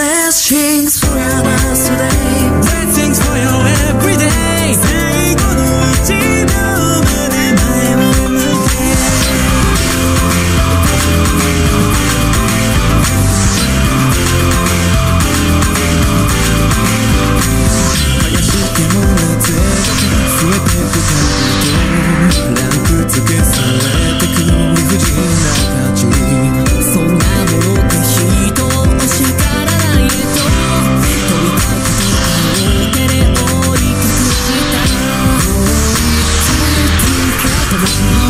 Rest things for dance today 消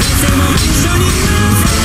C'est mon jolie